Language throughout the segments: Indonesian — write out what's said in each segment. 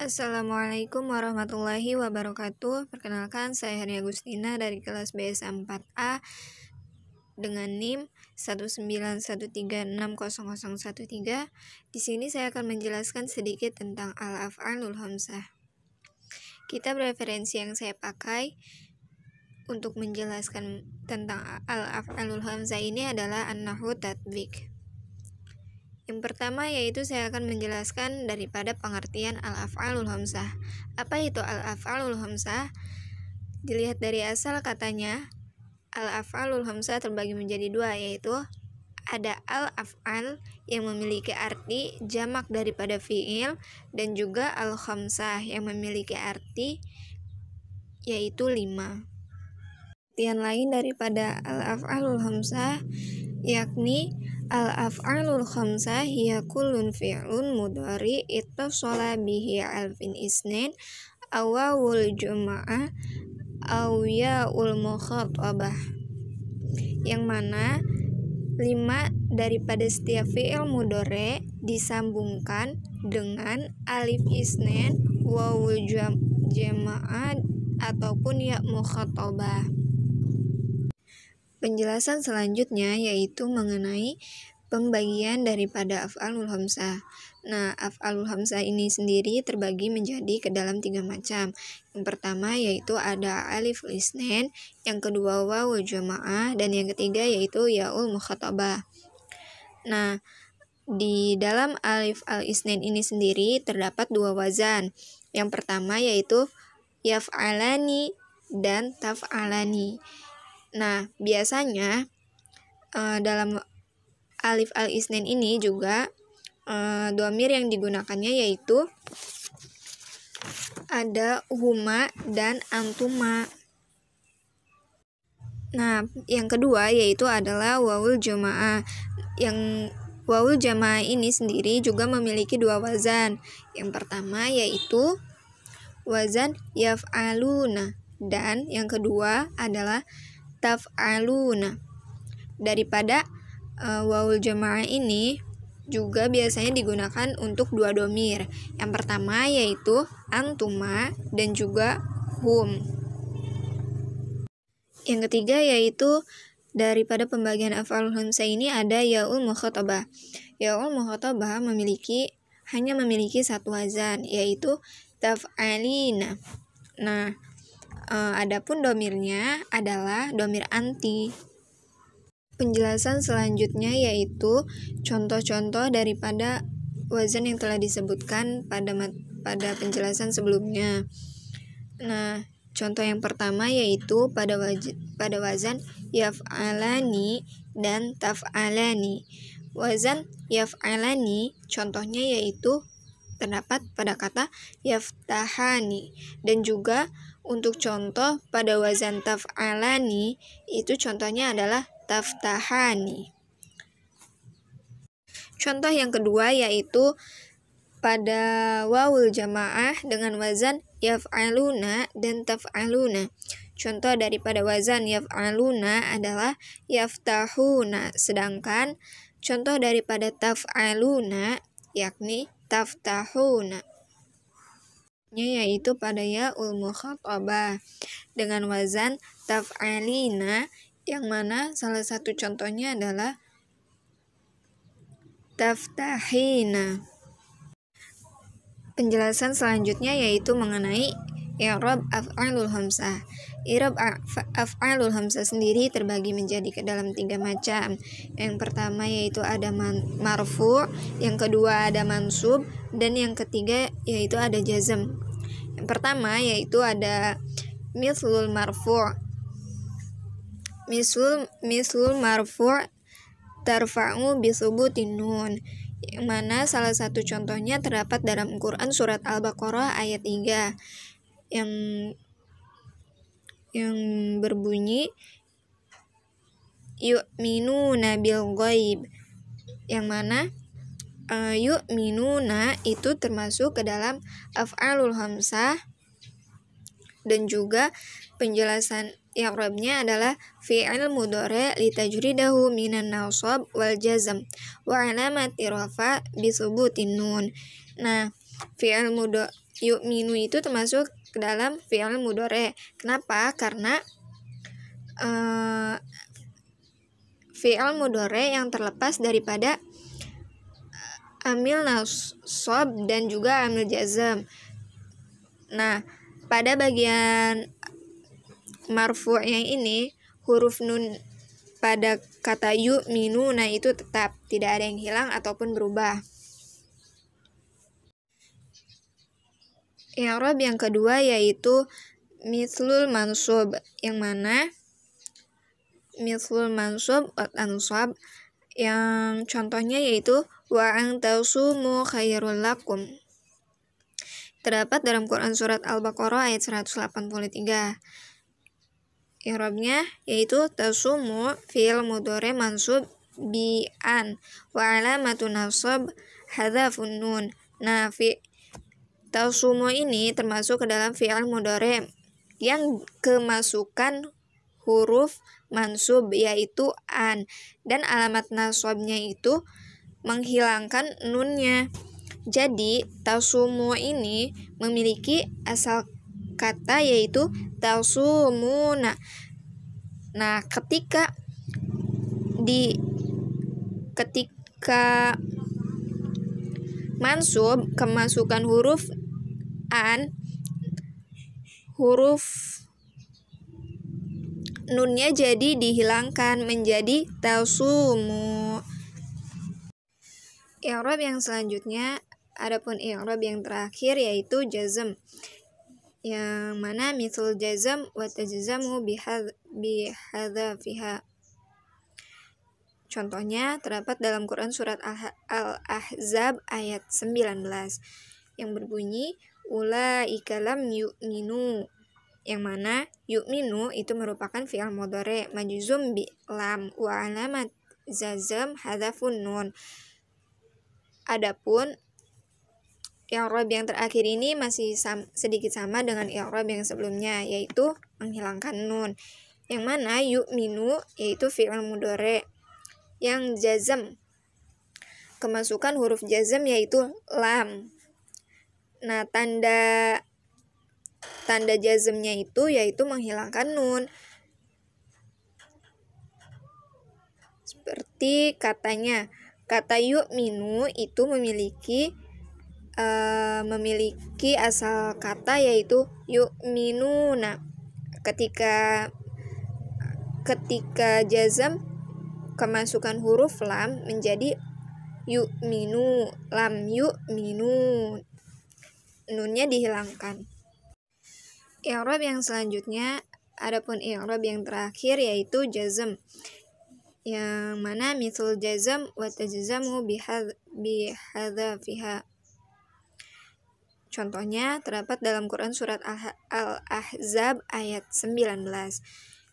Assalamualaikum warahmatullahi wabarakatuh. Perkenalkan, saya Hani Agustina dari kelas BS 4A dengan NIM 191360013. Di sini saya akan menjelaskan sedikit tentang al-af'alul hamzah. Kita referensi yang saya pakai untuk menjelaskan tentang al-af'alul hamzah ini adalah an-nahwu tatbik. Yang pertama yaitu saya akan menjelaskan daripada pengertian al-af'alul hamzah. Apa itu al-af'alul hamzah? Dilihat dari asal katanya, al-af'alul hamzah terbagi menjadi dua yaitu ada al-af'al yang memiliki arti jamak daripada fi'il dan juga al-khamsah yang memiliki arti yaitu lima. Artian lain daripada al-af'alul hamzah yakni Al-af'alul khamsah hiya kullun fi'lun mudhari ittasala bihi alfin isnin awawul juma'ah aw ya'ul mukhatabah yang mana lima daripada setiap fi'il mudhari disambungkan dengan alif isnin wawul jamaah ataupun ya mukhatabah Penjelasan selanjutnya yaitu mengenai pembagian daripada af'alul hamzah. Nah, af'alul hamzah ini sendiri terbagi menjadi ke dalam tiga macam. Yang pertama yaitu ada alif lisnen, yang kedua wawul jamaah, dan yang ketiga yaitu yaul mukhatabah. Nah, di dalam alif al isnen ini sendiri terdapat dua wazan. Yang pertama yaitu yaf'alani dan taf'alani. Nah, biasanya uh, dalam alif al isnin ini juga uh, domir yang digunakannya yaitu ada huma dan antuma. Nah, yang kedua yaitu adalah wawul jamaah. Yang wawul jamaah ini sendiri juga memiliki dua wazan. Yang pertama yaitu wazan yaf'aluna dan yang kedua adalah taf'aluna. Daripada uh, wawul jamaah ini juga biasanya digunakan untuk dua domir. Yang pertama yaitu antuma dan juga hum. Yang ketiga yaitu daripada pembagian af'al hamzah ini ada yaul mukhatabah. Yaul mukhatabah memiliki hanya memiliki satu wazan yaitu taf'alina. Nah, Uh, adapun domirnya adalah domir anti. Penjelasan selanjutnya yaitu contoh-contoh daripada wazan yang telah disebutkan pada pada penjelasan sebelumnya. Nah, contoh yang pertama yaitu pada waj pada wazan yaf'alani dan taf'alani. Wazan yaf'alani contohnya yaitu terdapat pada kata yaftahani dan juga untuk contoh pada wazan taf'alani itu contohnya adalah taftahani. Contoh yang kedua yaitu pada wawul jamaah dengan wazan yaf'aluna dan taf'aluna. Contoh daripada wazan yaf'aluna adalah yaftahuna, sedangkan contoh daripada taf'aluna yakni taftahuna yaitu pada yaul mukhatabah dengan wazan taf'alina yang mana salah satu contohnya adalah taftahina. Penjelasan selanjutnya yaitu mengenai i'rab af'alul hamzah. I'rab af'alul hamzah sendiri terbagi menjadi ke dalam tiga macam. Yang pertama yaitu ada marfu, yang kedua ada mansub, dan yang ketiga yaitu ada jazm. Yang pertama yaitu ada mislul marfu. Mislul mislul marfu tarfa'u bisubutin nun yang mana salah satu contohnya terdapat dalam Quran surat Al-Baqarah ayat 3 yang yang berbunyi yu'minuna bil ghaib yang mana uh, yu'minuna itu termasuk ke dalam af'alul hamzah dan juga penjelasan i'rabnya adalah fi'il mudhari li tajridahu minan nasab wal jazm wa alamati rafa bi nun. Nah, fi'il mudhari yu'minu itu termasuk ke dalam fi'il mudore. Kenapa? Karena uh, fi'il mudore yang terlepas daripada amil nasab dan juga amil jazam. Nah, pada bagian marfu yang ini huruf nun pada kata yu minu nah itu tetap tidak ada yang hilang ataupun berubah. I'rab yang kedua yaitu mislul mansub yang mana mislul mansub at ansab yang contohnya yaitu wa ang tasumu khairul lakum terdapat dalam Quran Surat Al-Baqarah ayat 183. I'rabnya yaitu tasumu fil mudore mansub bi an wa alamatu nasab hadzafun nun. Nah, fi tasumu ini termasuk ke dalam fi'il mudore yang kemasukan huruf mansub yaitu an dan alamat nasabnya itu menghilangkan nunnya. Jadi, tasumu ini memiliki asal kata yaitu tasumuna. Nah, ketika di ketika mansub kemasukan huruf an huruf nunnya jadi dihilangkan menjadi tasumu. I'rab yang selanjutnya Adapun i'rab yang terakhir yaitu jazm. Yang mana misal jazm wa tajzamu bihadzafiha. Contohnya terdapat dalam Quran surat Al-Ahzab ayat 19 yang berbunyi ulaika lam yu'minu yang mana yu'minu itu merupakan fi'il mudhari majzum bi lam wa alamat zazam hadafun nun. Adapun i'rab yang terakhir ini masih sam sedikit sama dengan i'rab yang sebelumnya yaitu menghilangkan nun. Yang mana yu'minu yaitu fi'il mudhari yang jazam kemasukan huruf jazam yaitu lam. Nah, tanda tanda jazmnya itu yaitu menghilangkan nun. Seperti katanya, kata yu'minu itu memiliki uh, memiliki asal kata yaitu yuk minuna ketika ketika jazam kemasukan huruf lam menjadi yuk minu lam yuk minu nunnya dihilangkan. I'rab yang selanjutnya adapun i'rab yang terakhir yaitu jazm. Yang mana misal jazm wa tajzamu bihadzafiha Contohnya terdapat dalam Quran surat Al-Ahzab ayat 19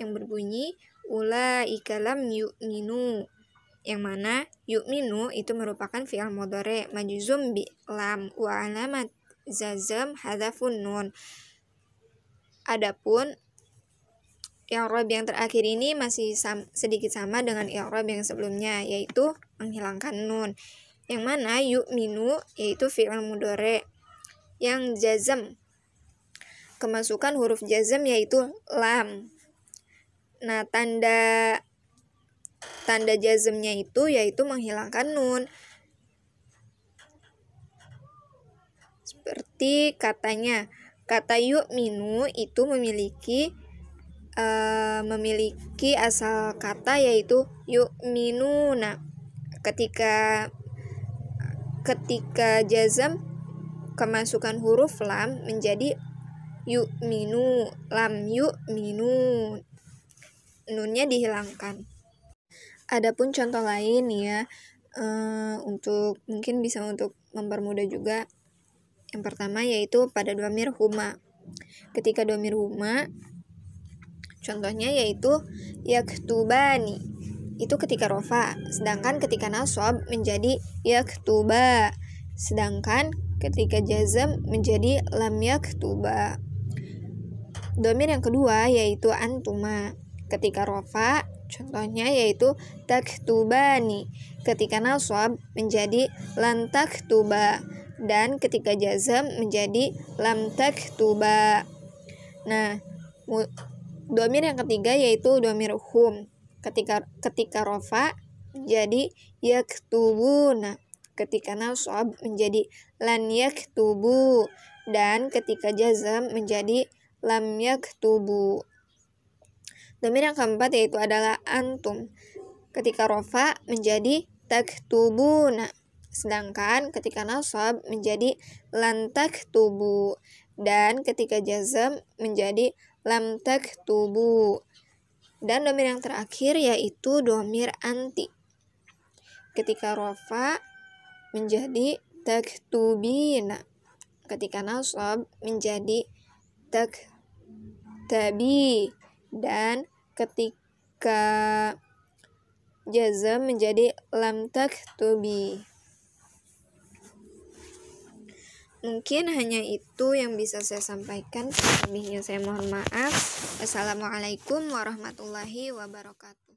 yang berbunyi ulaika lam yu'minu. Yang mana yu'minu itu merupakan fi'il mudhari majzum bi lam wa alamat zazam hadafun nun. Adapun i'rab yang terakhir ini masih sam sedikit sama dengan i'rab yang sebelumnya yaitu menghilangkan nun. Yang mana yu'minu yaitu fi'il mudhari yang jazam. Kemasukan huruf jazam yaitu lam. Nah, tanda tanda jazmnya itu yaitu menghilangkan nun. Seperti katanya, kata yu'minu itu memiliki uh, memiliki asal kata yaitu yu'minuna. Ketika ketika jazam kemasukan huruf lam menjadi minu lam minu nunnya dihilangkan. Adapun contoh lain ya uh, untuk mungkin bisa untuk mempermudah juga yang pertama yaitu pada domir huma ketika domir huma contohnya yaitu yaktubani itu ketika rofa sedangkan ketika nasab menjadi yaktuba sedangkan ketika jazam menjadi lam yaktuba. Domir yang kedua yaitu antuma. Ketika rofa contohnya yaitu taktubani. Ketika nasab menjadi lan taktuba. Dan ketika jazam menjadi lam taktuba. Nah, domir yang ketiga yaitu domir hum. Ketika ketika rofa menjadi yaktubuna. Ketika nasab menjadi lan yaktubu dan ketika jazam menjadi lam yaktubu. Domir yang keempat yaitu adalah antum. Ketika rofa menjadi taktubuna. Sedangkan ketika nasab menjadi lantak tubuh dan ketika jazam menjadi lam tubuh. Dan domir yang terakhir yaitu domir anti. Ketika rofa menjadi taktubina. Ketika nasab menjadi tak tabi dan ketika jazam menjadi lam taktubi. Mungkin hanya itu yang bisa saya sampaikan. Lebihnya saya mohon maaf. Assalamualaikum warahmatullahi wabarakatuh.